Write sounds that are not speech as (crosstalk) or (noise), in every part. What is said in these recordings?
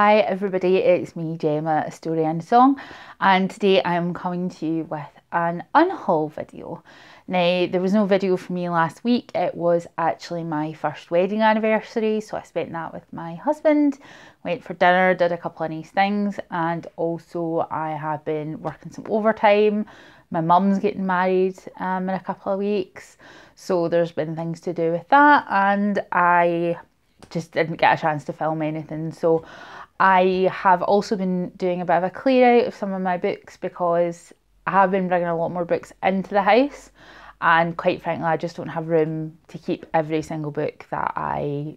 Hi everybody, it's me Gemma, a story and a song, and today I'm coming to you with an unhaul video. Now, there was no video for me last week, it was actually my first wedding anniversary, so I spent that with my husband, went for dinner, did a couple of nice things, and also I have been working some overtime. My mum's getting married um, in a couple of weeks, so there's been things to do with that, and I just didn't get a chance to film anything. So I have also been doing a bit of a clear out of some of my books because I have been bringing a lot more books into the house. And quite frankly, I just don't have room to keep every single book that I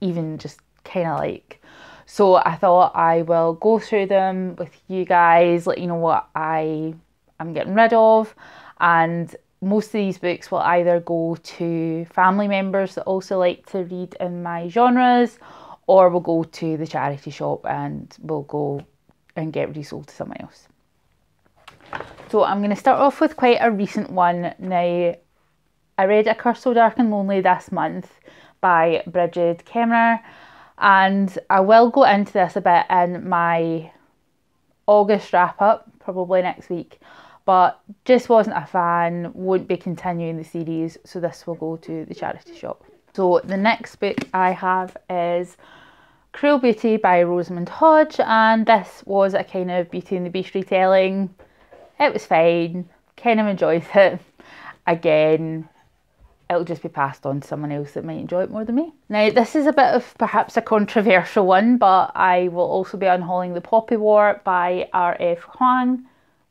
even just kind of like. So I thought I will go through them with you guys, let you know what I am getting rid of. And most of these books will either go to family members that also like to read in my genres or we'll go to the charity shop and we'll go and get resold to someone else. So I'm going to start off with quite a recent one. Now, I read A Curse So Dark and Lonely this month by Brigid Kemmerer and I will go into this a bit in my August wrap up, probably next week but just wasn't a fan, won't be continuing the series, so this will go to the charity shop. So the next book I have is Cruel Beauty by Rosamund Hodge, and this was a kind of Beauty and the Beast retelling. It was fine, kind of enjoyed (laughs) it. Again, it'll just be passed on to someone else that might enjoy it more than me. Now, this is a bit of perhaps a controversial one, but I will also be unhauling The Poppy War by R.F. Kuang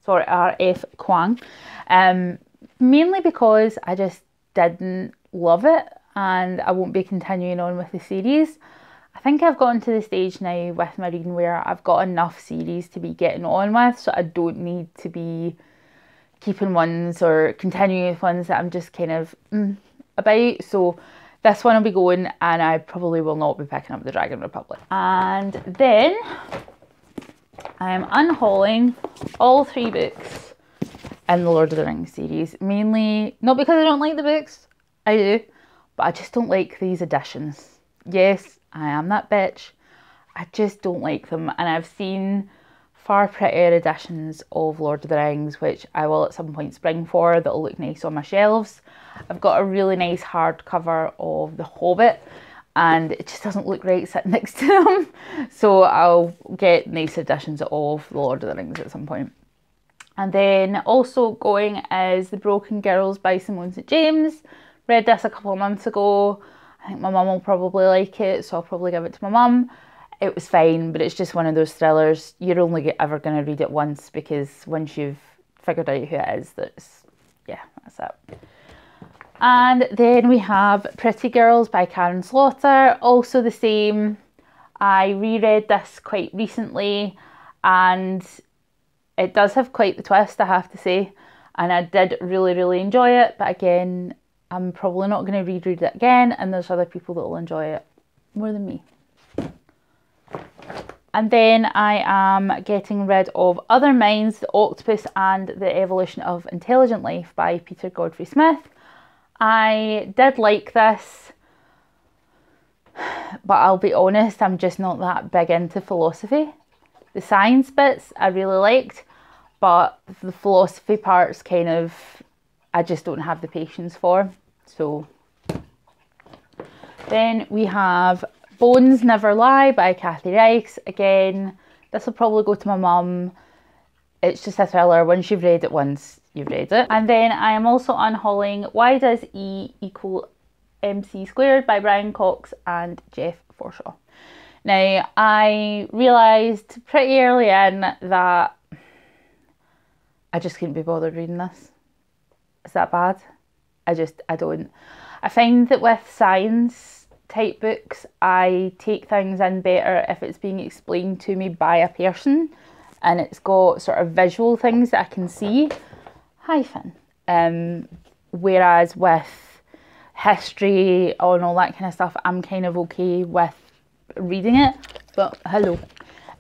sorry, R.F. Kuang, um, mainly because I just didn't love it and I won't be continuing on with the series. I think I've gotten to the stage now with my reading where I've got enough series to be getting on with, so I don't need to be keeping ones or continuing with ones that I'm just kind of mm, about. So this one will be going, and I probably will not be picking up the Dragon Republic. And then I am unhauling all three books in the Lord of the Rings series. Mainly, not because I don't like the books, I do, but I just don't like these editions. Yes, I am that bitch. I just don't like them, and I've seen far prettier editions of Lord of the Rings, which I will at some point spring for, that'll look nice on my shelves. I've got a really nice hardcover of The Hobbit, and it just doesn't look right sitting (laughs) next to them. So I'll get nice editions of Lord of the Rings at some point. And then also going is The Broken Girls by Simone St. James. Read this a couple of months ago. I think my mum will probably like it, so I'll probably give it to my mum. It was fine, but it's just one of those thrillers. You're only ever going to read it once because once you've figured out who it is, that's, yeah, that's it. And then we have Pretty Girls by Karin Slaughter, also the same. I reread this quite recently and it does have quite the twist, I have to say. And I did really, really enjoy it, but again, I'm probably not going to reread it again, and there's other people that will enjoy it more than me. And then I am getting rid of Other Minds, The Octopus and the Evolution of Intelligent Life by Peter Godfrey Smith. I did like this, but I'll be honest, I'm just not that big into philosophy. The science bits I really liked, but the philosophy parts kind of, I just don't have the patience for. So then we have Bones Never Lie by Kathy Reichs. Again, this will probably go to my mum. It's just a thriller. Once you've read it once, you've read it. And then I am also unhauling Why Does E Equal MC Squared by Brian Cox and Jeff Forshaw. Now, I realised pretty early in that I just couldn't be bothered reading this. Is that bad? I just, I don't. I find that with science type books, I take things in better if it's being explained to me by a person and it's got sort of visual things that I can see hyphen. Um, whereas with history and all that kind of stuff, I'm kind of okay with reading it. But hello.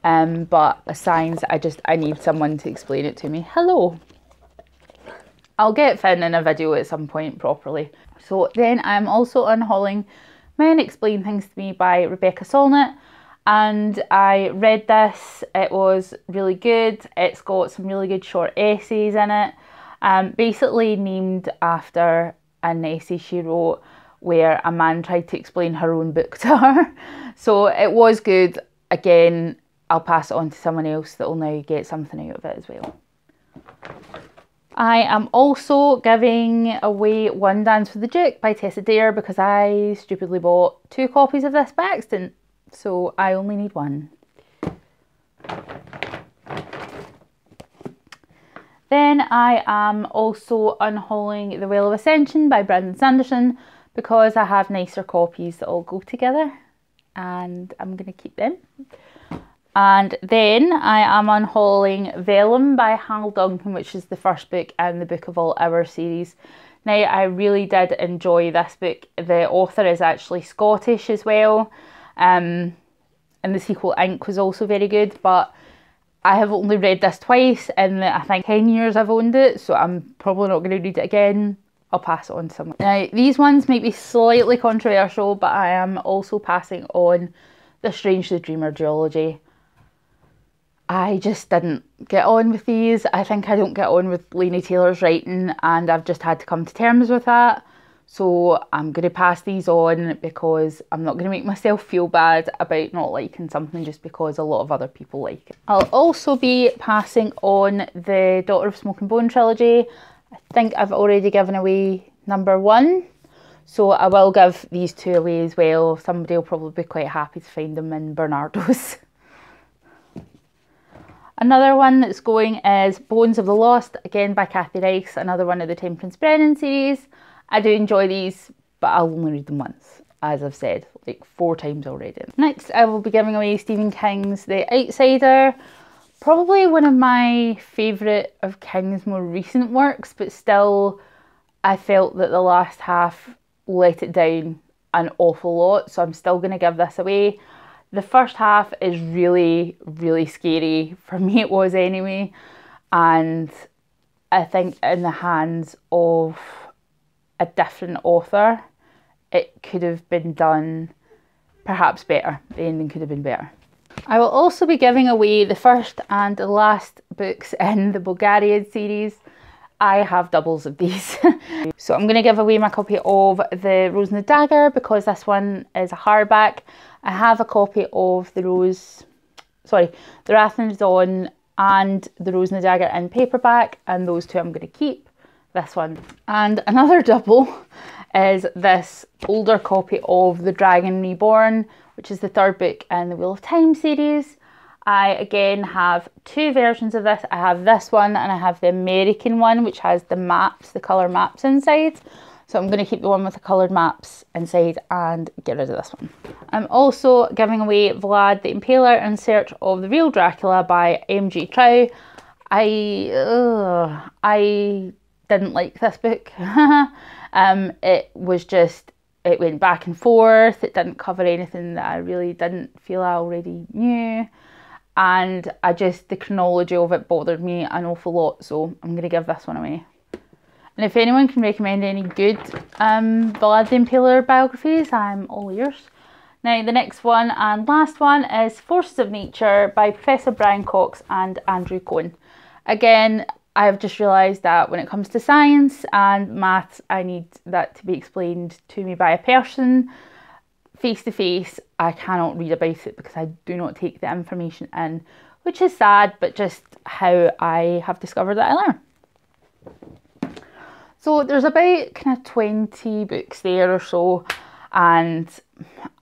Um, but a science, I just I need someone to explain it to me. Hello. I'll get Finn in a video at some point properly. So then I'm also unhauling Men Explain Things to Me by Rebecca Solnit. and I read this. It was really good. It's got some really good short essays in it, um, basically named after an essay she wrote where a man tried to explain her own book (laughs) to her. So it was good. Again, I'll pass it on to someone else that will now get something out of it as well. I am also giving away One Dance for the Duke by Tessa Dare because I stupidly bought two copies of this by accident, so I only need one. Then I am also unhauling The Well of Ascension by Brandon Sanderson because I have nicer copies that all go together and I'm going to keep them. And then I am unhauling Vellum by Hal Duncan, which is the first book in the Book of All Hours series. Now, I really did enjoy this book. The author is actually Scottish as well. Um, and the sequel, Ink, was also very good, but I have only read this twice in the, I think 10 years I've owned it, so I'm probably not going to read it again. I'll pass it on to someone. Now, these ones may be slightly controversial, but I am also passing on The Strange the Dreamer duology. I just didn't get on with these. I think I don't get on with Laini Taylor's writing, and I've just had to come to terms with that. So I'm going to pass these on because I'm not going to make myself feel bad about not liking something just because a lot of other people like it. I'll also be passing on the Daughter of Smoke and Bone trilogy. I think I've already given away number one. So I will give these two away as well. Somebody will probably be quite happy to find them in Barnardo's. (laughs) Another one that's going is Bones of the Lost, again by Kathy Reichs, another one of the Temperance Brennan series. I do enjoy these, but I'll only read them once, as I've said, like four times already. Next, I will be giving away Stephen King's The Outsider. Probably one of my favourite of King's more recent works, but still, I felt that the last half let it down an awful lot, so I'm still going to give this away the first half is really, really scary. For (laughs) me, it was anyway. And I think in the hands of a different author, it could have been done perhaps better. The ending could have been better. I will also be giving away the first and the last books (laughs) in the Bulgarian series. I have doubles of these. (laughs) so I'm going to give away my copy of The Rose and the Dagger because this one is a hardback I have a copy of the Rose, sorry, the Wrath and Dawn and the Rose and the Dagger in paperback, and those two I'm going to keep. This one. And another (laughs) double is this older copy of The Dragon Reborn, which is the third book in the Wheel of Time series. I again have two versions of this. I have this one and I have the American one, which has the maps, the colour maps inside. So I'm going to keep the one with the coloured maps inside and get rid of this one. I'm also giving away Vlad the Impaler in Search of the Real Dracula by M.G. Trow. I, uh, I didn't like this book. (laughs) um, it was just, it went back and forth. It didn't cover anything that I really didn't feel I already knew. And I just, the chronology of it bothered me an awful lot. So I'm going to give this one away. And if anyone can recommend any good um, Vlad the Impaler biographies, I'm all ears. Now, the next one and last one is Forces of Nature by Professor Brian Cox and Andrew Cohen. Again, I've just realised that when it comes to science and maths, I need that to be explained to me by a person face to face. I cannot read about it because I do not take the information in, which is sad, but just how I have discovered that I learn. So there's about kind of 20 books there or so, and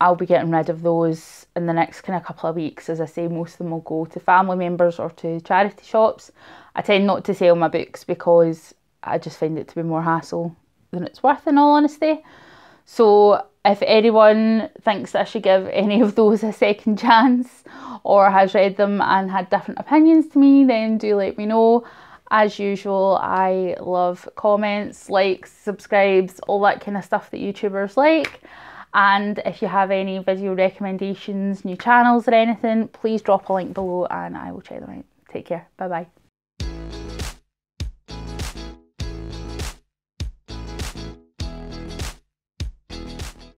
I'll be getting rid of those in the next kind of couple of weeks. As I say, most of them will go to family members or to charity shops. I tend not to sell my books because I just find it to be more hassle than it's worth, in all honesty. So if anyone thinks I should give any of those a second (laughs) chance or has read them and had different opinions to me, then do let me know. As usual, I love comments, likes, subscribes, all that kind of stuff that YouTubers like. And if you have any video recommendations, new channels or anything, please drop a link below and I will check them out. Take care. Bye bye.